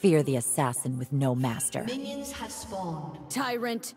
Fear the assassin with no master. Minions have spawned. Tyrant!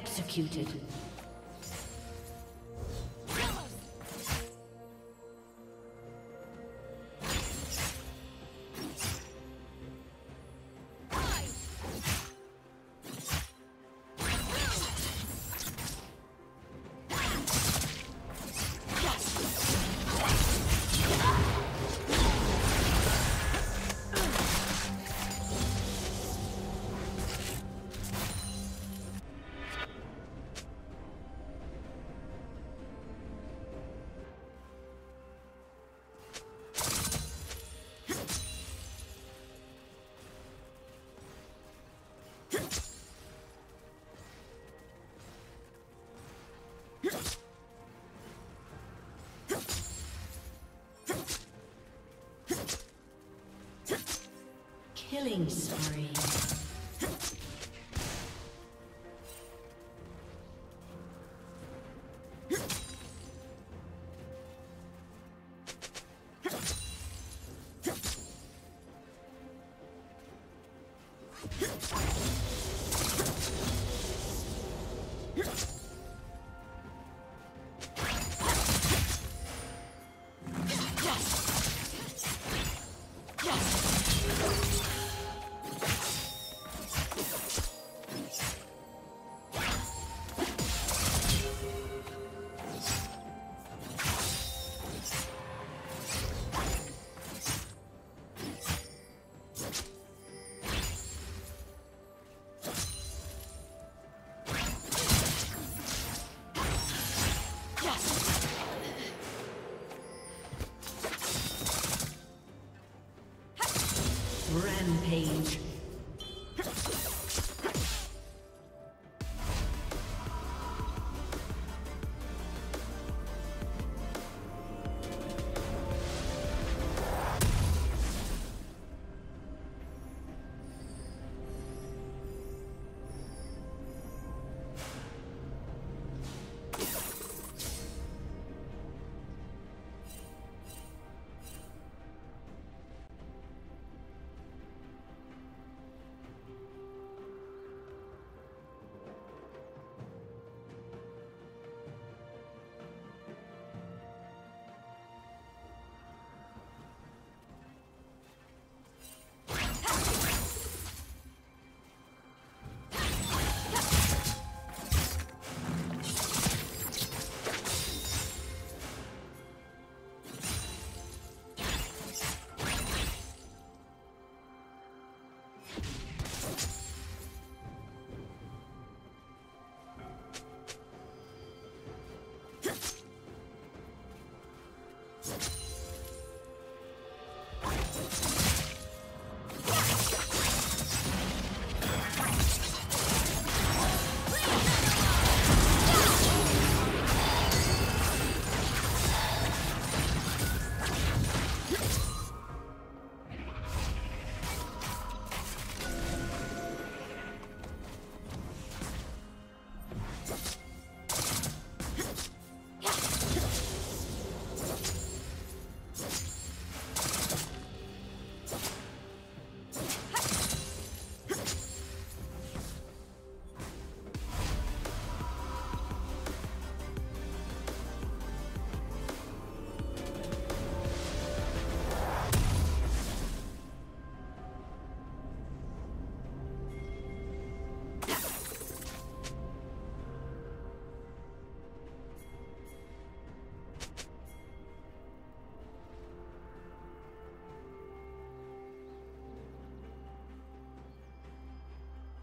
Executed. Killing spree. Rampage.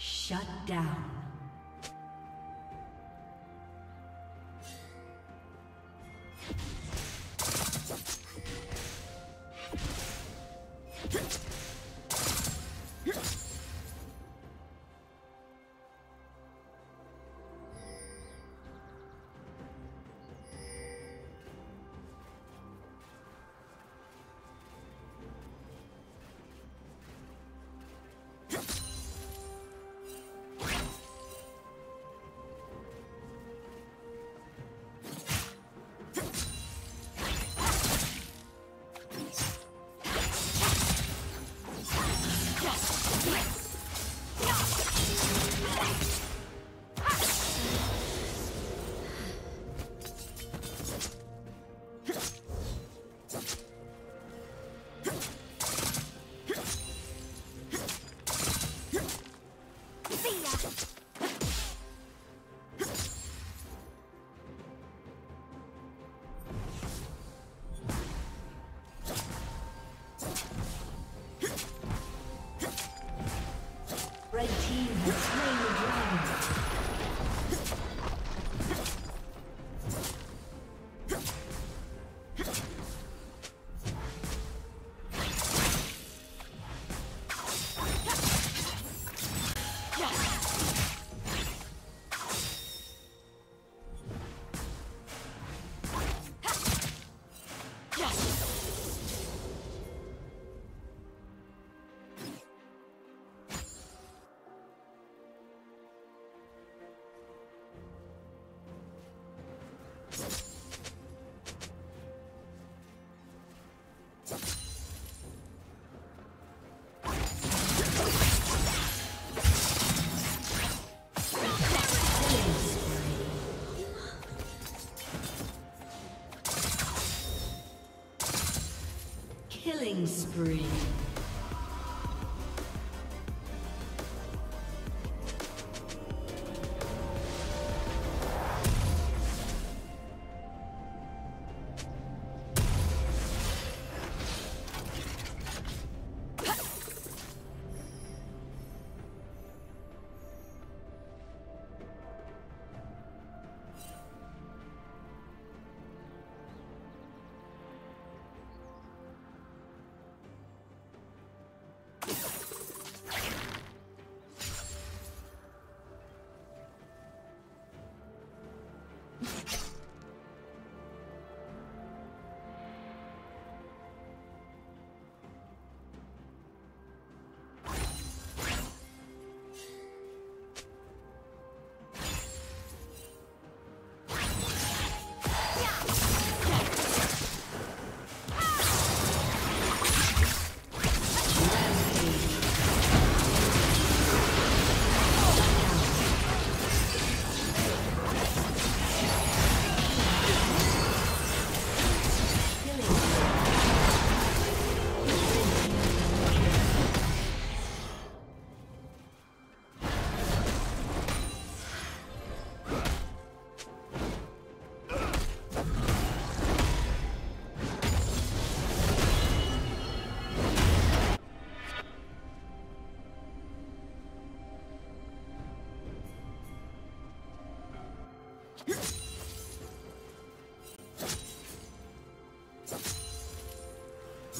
Shut down. Spree.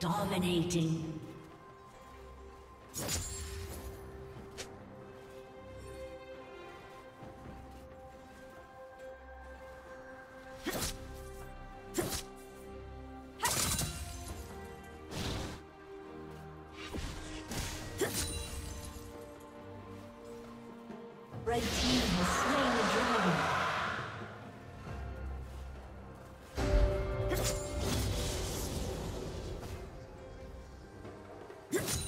Dominating. Hmph!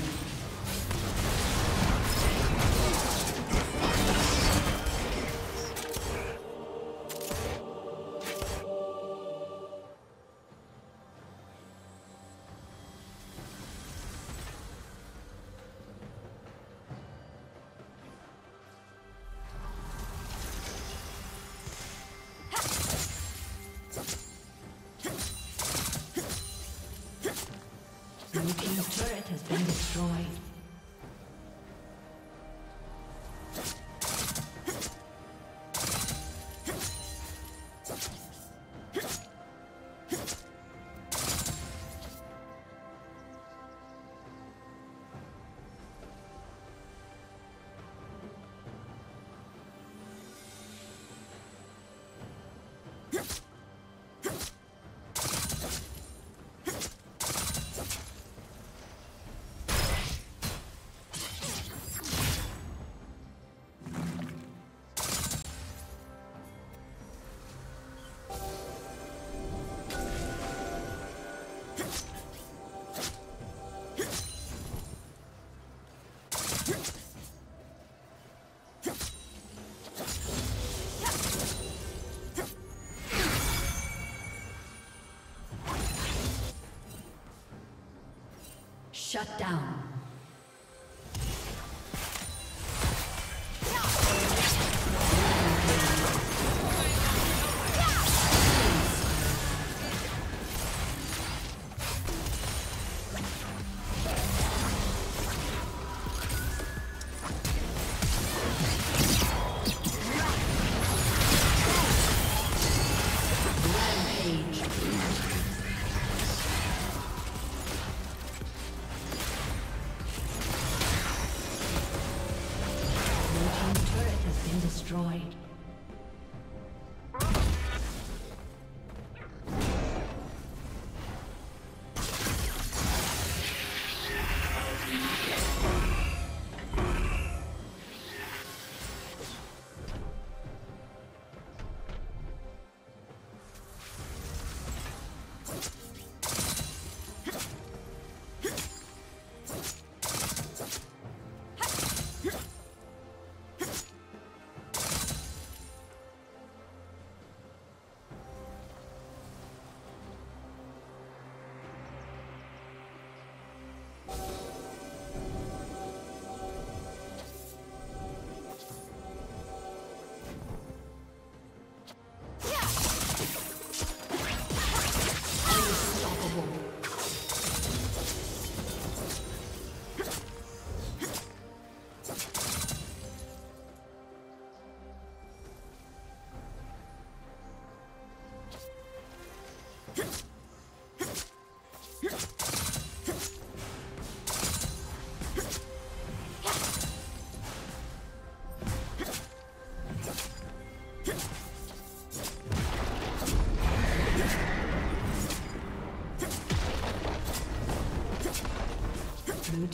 Destroyed. Shut down.